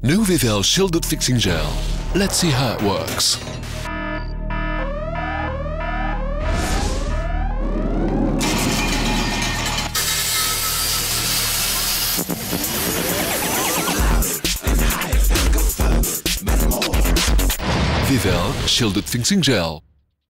New Vivel Shielded Fixing Gel. Let's see how it works. Vivel Shielded Fixing Gel.